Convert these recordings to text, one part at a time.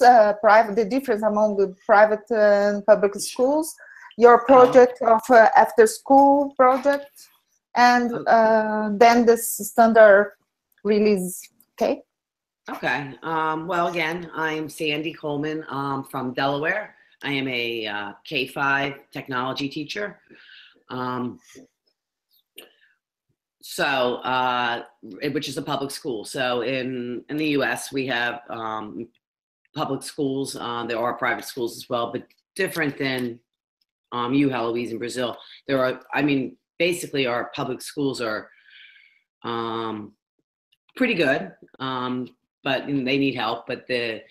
uh, private the difference among the private and public schools your project of uh, after school project and uh, then this standard release okay Okay. Um, well, again, I'm Sandy Coleman um, from Delaware. I am a uh, K-5 technology teacher. Um, so, uh, which is a public school. So in, in the US, we have um, public schools. Uh, there are private schools as well, but different than um, you, Heloise, in Brazil. There are, I mean, basically our public schools are um, pretty good. Um, but they need help. But the,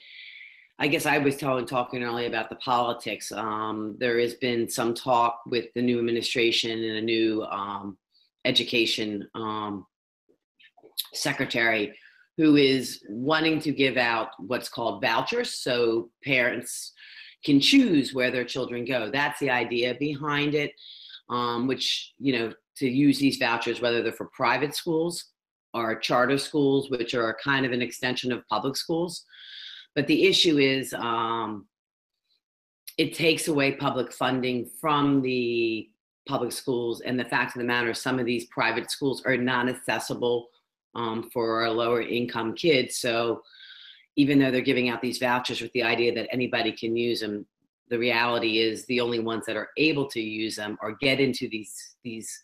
I guess I was telling, talking earlier about the politics. Um, there has been some talk with the new administration and a new um, education um, secretary who is wanting to give out what's called vouchers so parents can choose where their children go. That's the idea behind it, um, which, you know, to use these vouchers, whether they're for private schools or charter schools, which are kind of an extension of public schools. But the issue is um, it takes away public funding from the public schools. And the fact of the matter, some of these private schools are not accessible um, for our lower income kids. So even though they're giving out these vouchers with the idea that anybody can use them, the reality is the only ones that are able to use them or get into these these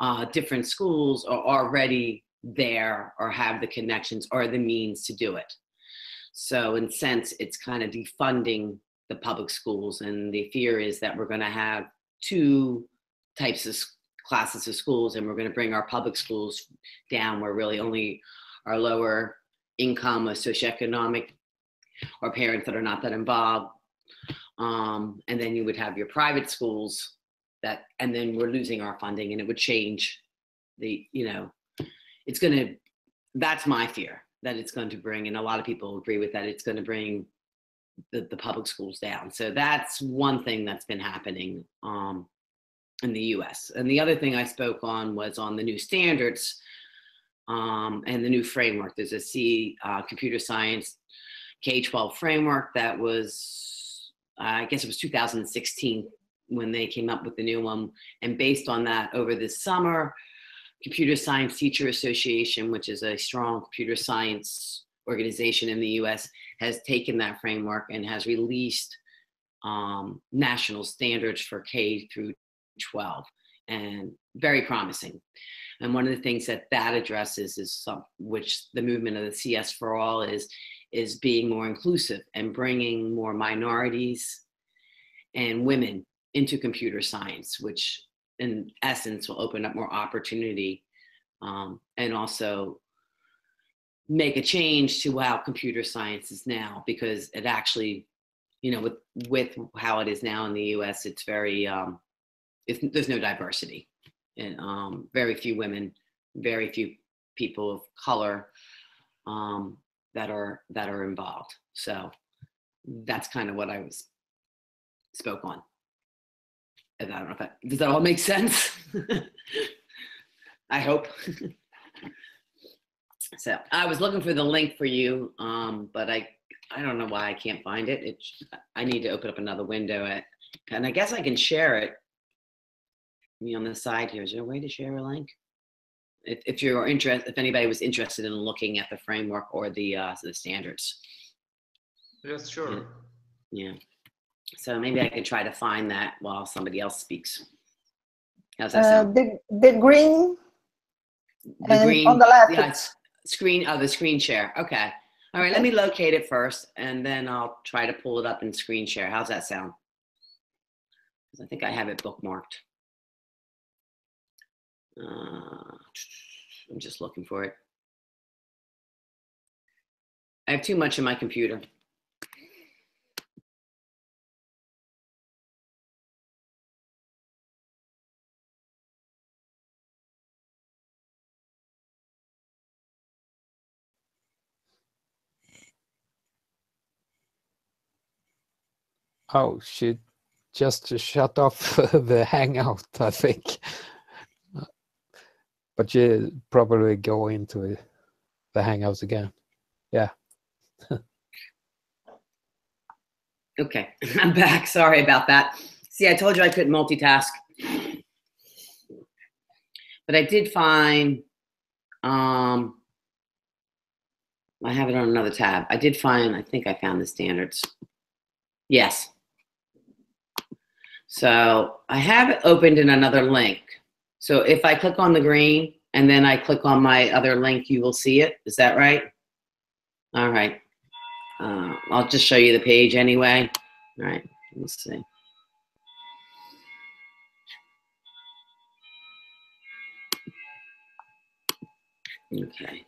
uh, different schools are already there or have the connections or the means to do it. So in sense, it's kind of defunding the public schools. And the fear is that we're going to have two types of classes of schools and we're going to bring our public schools down where really only our lower income or socioeconomic or parents that are not that involved. Um, and then you would have your private schools that, and then we're losing our funding and it would change the, you know, it's going to that's my fear that it's going to bring and a lot of people agree with that it's going to bring the, the public schools down so that's one thing that's been happening um, in the us and the other thing i spoke on was on the new standards um, and the new framework. There's a c uh, computer science k-12 framework that was uh, i guess it was 2016 when they came up with the new one. And based on that over this summer Computer Science Teacher Association, which is a strong computer science organization in the US, has taken that framework and has released um, national standards for K through 12 and very promising. And one of the things that that addresses is some, which the movement of the CS for All is, is being more inclusive and bringing more minorities and women into computer science, which in essence will open up more opportunity um, and also make a change to how computer science is now because it actually you know with with how it is now in the us it's very um there's no diversity and um very few women very few people of color um that are that are involved so that's kind of what i was spoke on I don't know if that does that all make sense. I hope. so I was looking for the link for you, um, but I I don't know why I can't find it. It I need to open up another window at, and I guess I can share it. Me on the side here. Is there a way to share a link? If, if you're interested, if anybody was interested in looking at the framework or the uh, the standards. Yes, sure. yeah. yeah. So maybe I could try to find that while somebody else speaks. How's that Uh, sound? the, the green The and green, on the left. yeah, screen, oh, the screen share. Okay. All right, let me locate it first and then I'll try to pull it up in screen share. How's that sound? I think I have it bookmarked. Uh, I'm just looking for it. I have too much in my computer. Oh, she just shut off the Hangout, I think. But you probably go into the Hangouts again. Yeah. Okay, I'm back. Sorry about that. See, I told you I couldn't multitask. But I did find, um, I have it on another tab. I did find, I think I found the standards. Yes. So I have it opened in another link. So if I click on the green and then I click on my other link, you will see it. Is that right? All right. Uh, I'll just show you the page anyway. All right, let's see. Okay.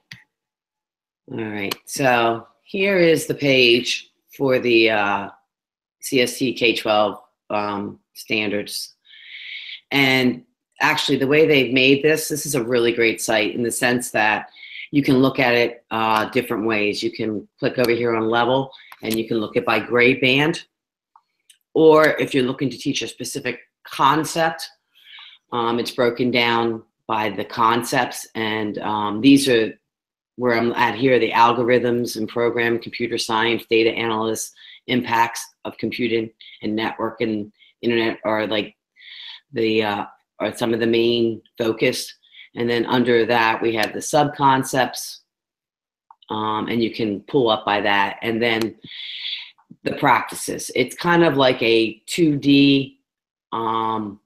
All right, so here is the page for the uh, CST K-12 um, standards. And actually, the way they've made this, this is a really great site in the sense that you can look at it uh, different ways. You can click over here on level and you can look at by grade band. Or if you're looking to teach a specific concept, um, it's broken down by the concepts. And um, these are where I'm at here, the algorithms and program, computer science, data analysts, impacts of computing and network and internet are like the, uh, are some of the main focus. And then under that, we have the sub concepts, um, and you can pull up by that. And then the practices. It's kind of like a 2D um,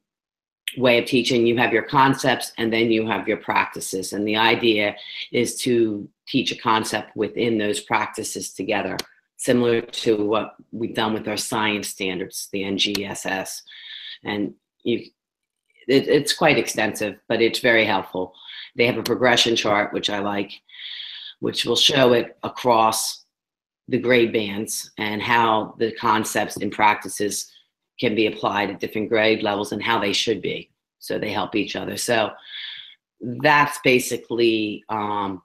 way of teaching. You have your concepts and then you have your practices. And the idea is to teach a concept within those practices together, similar to what we've done with our science standards, the NGSS. And you, it, it's quite extensive, but it's very helpful. They have a progression chart, which I like, which will show it across the grade bands and how the concepts and practices can be applied at different grade levels and how they should be. So they help each other. So that's basically, um,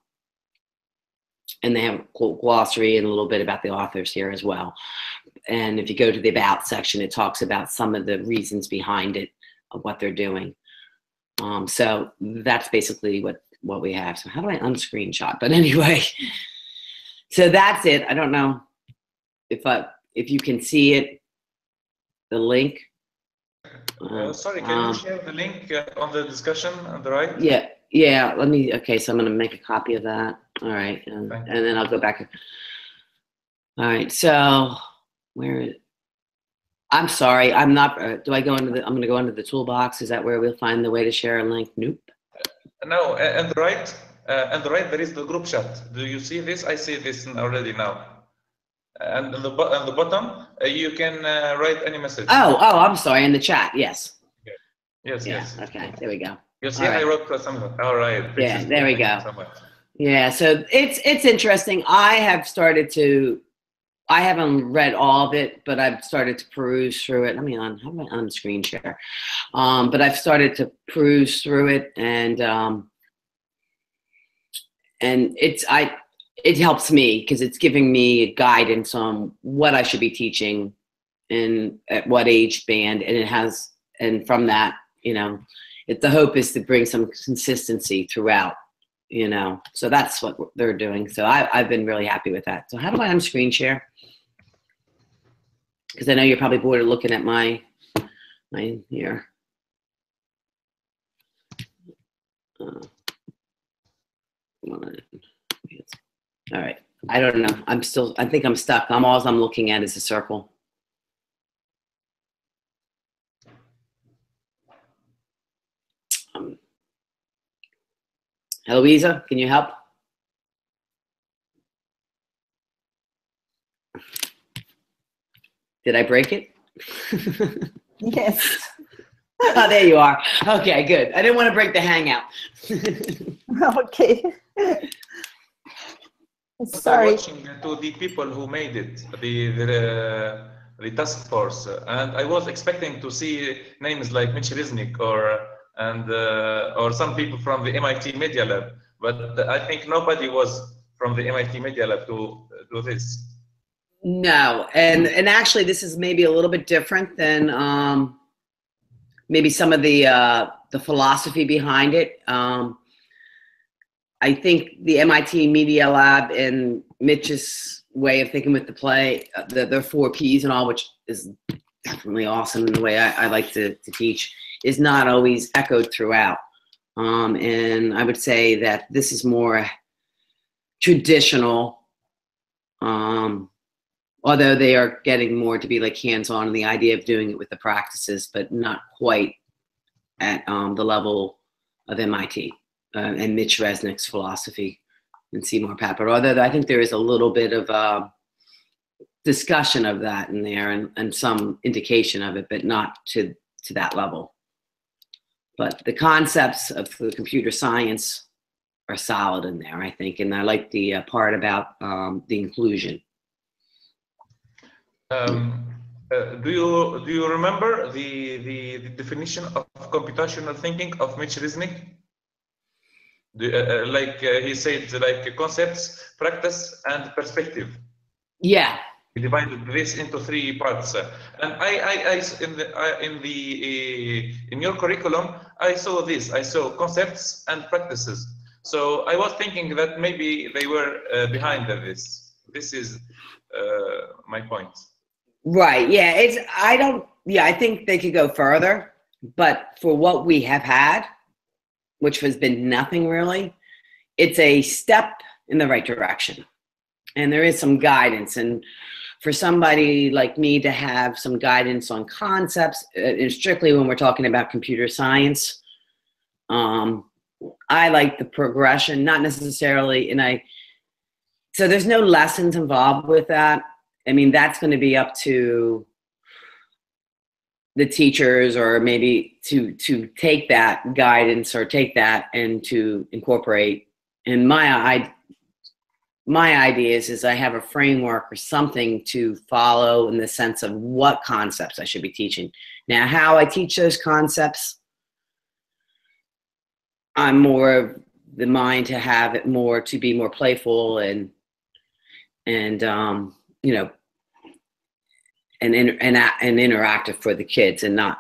and they have a glossary and a little bit about the authors here as well. And if you go to the about section, it talks about some of the reasons behind it of what they're doing. Um, so that's basically what what we have. So how do I unscreenshot? But anyway, so that's it. I don't know if I if you can see it, the link. Uh, sorry, can um, you share the link uh, on the discussion on the right? Yeah, yeah. Let me. Okay, so I'm gonna make a copy of that. All right, and, and then I'll go back. All right. So where? is- I'm sorry. I'm not. Uh, do I go into the? I'm gonna go into the toolbox. Is that where we'll find the way to share a link? Nope. No, and the right, uh, on the right there is the group chat. Do you see this? I see this already now. And on the, on the bottom, uh, you can uh, write any message. Oh, oh. I'm sorry. In the chat. Yes. yes, Yeah. yes. Okay. There we go. You see, All I wrote something. All right. Yeah, there we go. so. Yeah, so it's it's interesting. I have started to I haven't read all of it, but I've started to peruse through it. Let me on how I on screen share? Um, but I've started to peruse through it and um and it's I it helps me because it's giving me guidance on what I should be teaching and at what age band and it has and from that, you know, it, the hope is to bring some consistency throughout you know so that's what they're doing. So I, i've been really happy with that. So how do i unscreen share? Because i know you're probably bored of looking at my my here Uh, all right. I don't know. I'm still i think i'm stuck. I'm all i'm looking at is a circle um, Eloisa, can you help? Did I break it? Yes. oh, there you are. Okay, good. I didn't want to break the hangout. okay. Also Sorry. watching to the people who made it, the the, the task force, and I was expecting to see names like Mitch Resnick or and uh, or some people from the MIT Media Lab, but I think nobody was from the MIT Media Lab to do this. no, and and actually, this is maybe a little bit different than um, maybe some of the uh, the philosophy behind it. Um, I think the MIT Media Lab and Mitch's way of thinking with the play, uh, the, the four P's and all, which is definitely awesome in the way I, I like to, to teach, is not always echoed throughout. Um, and I would say that this is more traditional, um, although they are getting more to be like hands-on in the idea of doing it with the practices, but not quite at um, the level of MIT uh, and Mitch Resnick's philosophy and Seymour Papert. Although I think there is a little bit of uh, discussion of that in there and, and some indication of it, but not to, to that level. But the concepts of the computer science are solid in there, I think. And I like the uh, part about um, the inclusion. Um, uh, do you do you remember the, the, the definition of computational thinking of Mitch Resnick? The, uh, uh, like uh, he said, like concepts, practice, and perspective. Yeah. He divided this into three parts, and I, I, I in the in the in your curriculum, I saw this. I saw concepts and practices. So I was thinking that maybe they were uh, behind this. This is uh, my point. Right. Yeah. It's. I don't. Yeah. I think they could go further, but for what we have had, which has been nothing really, it's a step in the right direction. And there is some guidance. And for somebody like me to have some guidance on concepts, uh, and strictly when we're talking about computer science, um, I like the progression, not necessarily, and I, so there's no lessons involved with that. I mean, that's going to be up to the teachers or maybe to to take that guidance or take that and to incorporate and my I, my idea is, is I have a framework or something to follow in the sense of what concepts I should be teaching. Now, how I teach those concepts, I'm more of the mind to have it more to be more playful and and um, you know and and and interactive for the kids and not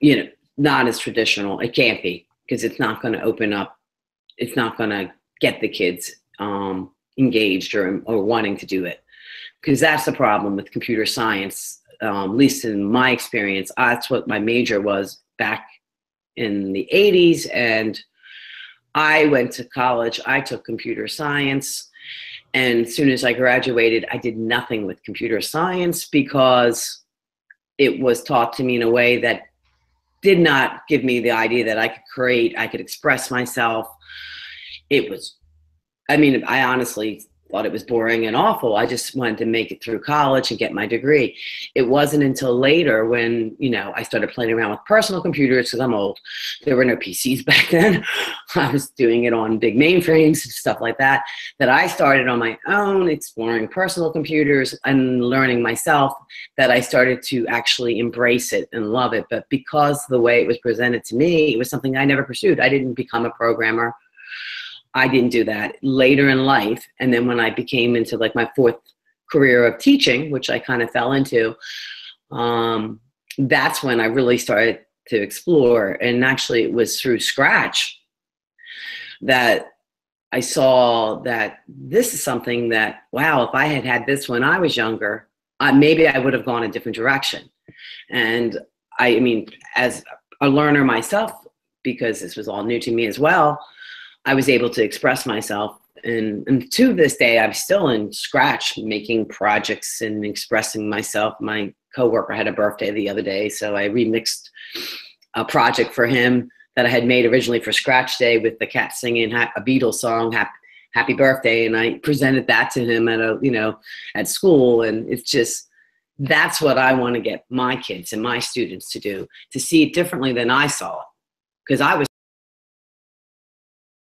you know not as traditional it can't be because it's not going to open up it's not going to get the kids um, engaged or or wanting to do it because that's the problem with computer science um, at least in my experience that's what my major was back in the 80s and i went to college i took computer science and as soon as I graduated, I did nothing with computer science because it was taught to me in a way that did not give me the idea that I could create, I could express myself. It was, I mean, I honestly thought it was boring and awful. I just wanted to make it through college and get my degree. It wasn't until later when, you know, I started playing around with personal computers because I'm old. There were no PCs back then. I was doing it on big mainframes and stuff like that, that I started on my own exploring personal computers and learning myself that I started to actually embrace it and love it. But because the way it was presented to me, it was something I never pursued. I didn't become a programmer. I didn't do that later in life. And then when I became into like my fourth career of teaching, which I kind of fell into, um, that's when I really started to explore. And actually, it was through Scratch that I saw that this is something that, wow, if I had had this when I was younger, uh, maybe I would have gone a different direction. And I, I mean, as a learner myself, because this was all new to me as well, I was able to express myself. And, and to this day, I'm still in scratch making projects and expressing myself. My coworker had a birthday the other day, so I remixed a project for him that I had made originally for Scratch Day with the cat singing a Beatles song, happy, happy birthday. And I presented that to him at a, you know, at school. And it's just, that's what I want to get my kids and my students to do, to see it differently than I saw it. Because I was